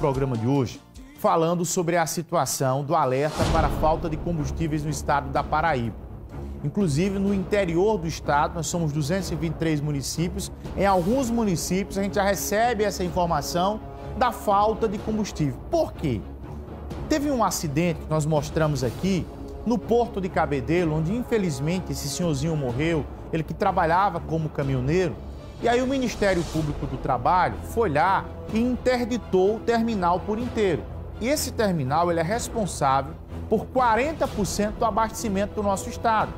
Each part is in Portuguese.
programa de hoje falando sobre a situação do alerta para falta de combustíveis no estado da Paraíba. Inclusive no interior do estado, nós somos 223 municípios. Em alguns municípios a gente já recebe essa informação da falta de combustível. Por quê? Teve um acidente que nós mostramos aqui no Porto de Cabedelo, onde infelizmente esse senhorzinho morreu, ele que trabalhava como caminhoneiro. E aí o Ministério Público do Trabalho foi lá e interditou o terminal por inteiro. E esse terminal ele é responsável por 40% do abastecimento do nosso estado.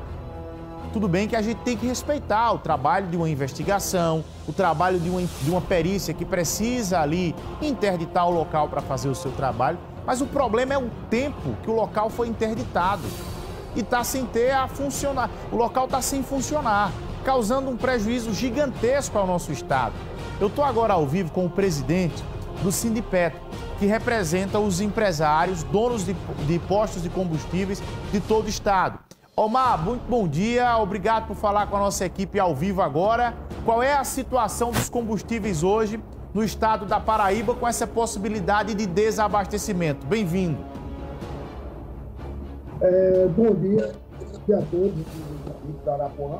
Tudo bem que a gente tem que respeitar o trabalho de uma investigação, o trabalho de uma, de uma perícia que precisa ali interditar o local para fazer o seu trabalho, mas o problema é o tempo que o local foi interditado e está sem ter a funcionar. O local está sem funcionar, causando um prejuízo gigantesco ao nosso estado. Eu estou agora ao vivo com o presidente do Sindipetro, que representa os empresários, donos de, de postos de combustíveis de todo o estado. Omar, muito bom dia, obrigado por falar com a nossa equipe ao vivo agora. Qual é a situação dos combustíveis hoje no estado da Paraíba com essa possibilidade de desabastecimento? Bem-vindo. É, bom dia, bom dia a todos da Arapuã.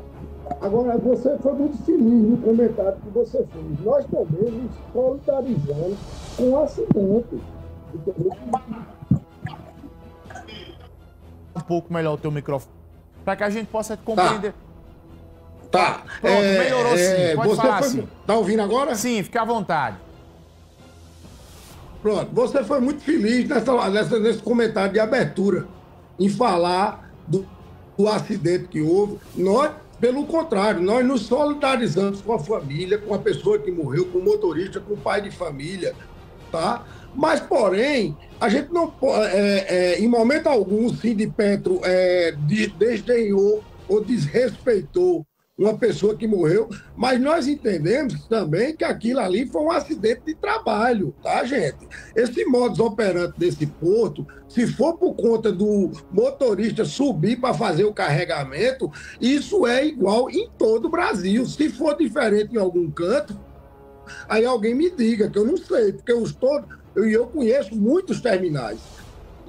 Agora, você foi muito feliz no comentário que você fez. Nós também nos solidarizamos com o acidente. Um pouco melhor o teu microfone para que a gente possa compreender. Tá. tá. Pronto, é, melhorou é, sim. Pode falar foi, sim. Tá ouvindo agora? Sim, fica à vontade. Pronto. Você foi muito feliz nessa, nessa, nesse comentário de abertura em falar do, do acidente que houve. Nós, pelo contrário, nós nos solidarizamos com a família, com a pessoa que morreu, com o motorista, com o pai de família, tá? Mas, porém, a gente não pode, é, é, em momento algum, o Cid Petro é, desdenhou ou desrespeitou uma pessoa que morreu, mas nós entendemos também que aquilo ali foi um acidente de trabalho, tá, gente? Esse modus operandi desse porto, se for por conta do motorista subir para fazer o carregamento, isso é igual em todo o Brasil. Se for diferente em algum canto, aí alguém me diga, que eu não sei, porque eu estou eu, eu conheço muitos terminais.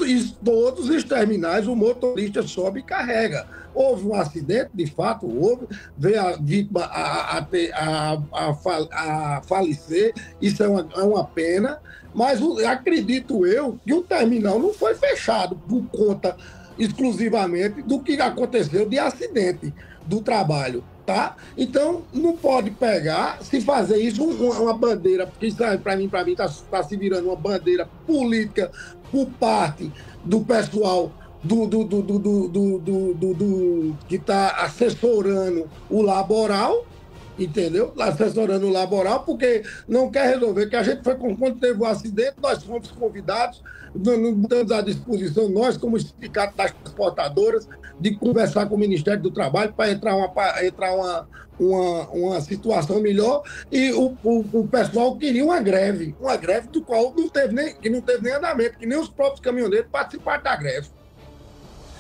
E todos os terminais o motorista sobe e carrega. Houve um acidente, de fato, houve, veio a vítima a, a, a, a, falecer, isso é uma, é uma pena, mas acredito eu que o terminal não foi fechado por conta exclusivamente do que aconteceu de acidente do trabalho tá? Então, não pode pegar, se fazer isso uma, uma bandeira, porque isso para mim, para mim, está tá se virando uma bandeira política por parte do pessoal do, do, do, do, do, do, do, do que está assessorando o laboral, entendeu? Assessorando o laboral, porque não quer resolver, que a gente foi, quando teve o um acidente, nós fomos convidados, não estamos à disposição, nós, como sindicato das transportadoras, de conversar com o Ministério do Trabalho para entrar uma, entrar uma, uma, uma situação melhor e o, o, o, pessoal queria uma greve, uma greve do qual não teve nem, que não teve nem andamento, que nem os próprios caminhoneiros participaram da greve.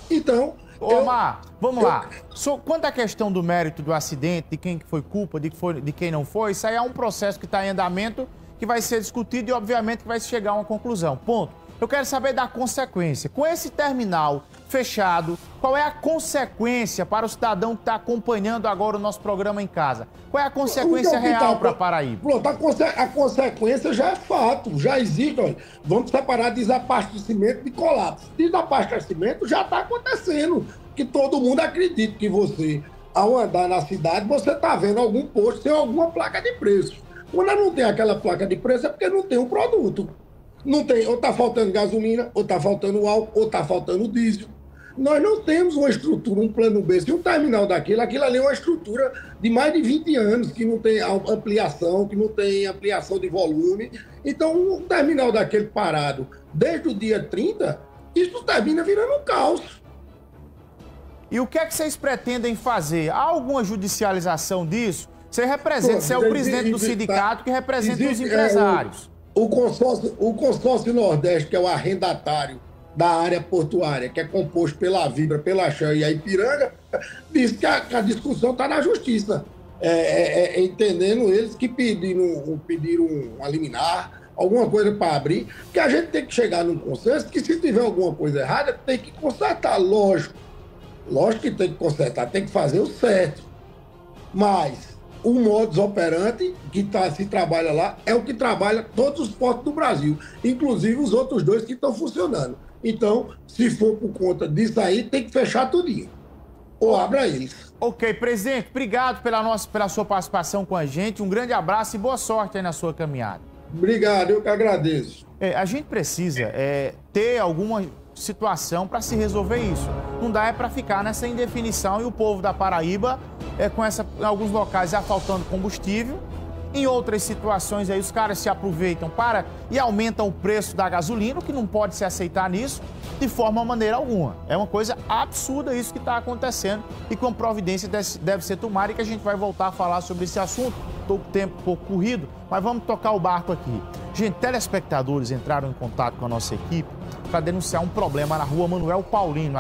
Então, Omar, eu, vamos eu, lá. So, quanto à questão do mérito do acidente, de quem foi culpa, de, que foi, de quem não foi, isso aí é um processo que está em andamento, que vai ser discutido e, obviamente, que vai chegar a uma conclusão. Ponto. Eu quero saber da consequência. Com esse terminal fechado, qual é a consequência para o cidadão que está acompanhando agora o nosso programa em casa? Qual é a consequência real para Paraíba? Pronto, a, conse a, consequência já é fato, já existe. Olha, vamos separar desabastecimento de colapso. Desabastecimento já está acontecendo, que todo mundo acredita que você, ao andar na cidade, você está vendo algum posto sem alguma placa de preço. Quando não tem aquela placa de preço é porque não tem um produto. Não tem, ou está faltando gasolina, ou está faltando álcool, ou está faltando diesel. Nós não temos uma estrutura, um plano B. Se um terminal daquele, aquilo ali é uma estrutura de mais de 20 anos, que não tem ampliação, que não tem ampliação de volume. Então, um terminal daquele parado desde o dia 30, isso termina virando um caos. E o que é que vocês pretendem fazer? Há alguma judicialização disso? Você representa, você é o presidente do sindicato que representa existe, os empresários. É, o consórcio, o consórcio Nordeste, que é o arrendatário da área portuária, que é composto pela Vibra, pela Chan e a Ipiranga, diz que a, a discussão está na justiça. É, é, é, entendendo eles que pediram, pediram uma liminar, alguma coisa para abrir, que a gente tem que chegar num consenso que se tiver alguma coisa errada, tem que consertar, lógico. Lógico que tem que consertar, tem que fazer o certo. Mas o modus operandi que tá, se trabalha lá é o que trabalha todos os portos do Brasil, inclusive os outros dois que estão funcionando. Então, se for por conta disso aí, tem que fechar tudinho. Ou abra eles. Ok, presidente, obrigado pela, nossa, pela sua participação com a gente. Um grande abraço e boa sorte aí na sua caminhada. Obrigado, eu que agradeço. É, a gente precisa é, ter alguma situação para se resolver isso. Não dá é para ficar nessa indefinição e o povo da Paraíba, é, com essa, em alguns locais, já faltando combustível. Em outras situações aí os caras se aproveitam para e aumentam o preço da gasolina, o que não pode se aceitar nisso de forma maneira alguma. É uma coisa absurda isso que está acontecendo e com providência deve ser tomada e que a gente vai voltar a falar sobre esse assunto. Estou com o tempo um pouco corrido, mas vamos tocar o barco aqui. Gente, telespectadores entraram em contato com a nossa equipe para denunciar um problema na rua Manuel Paulino,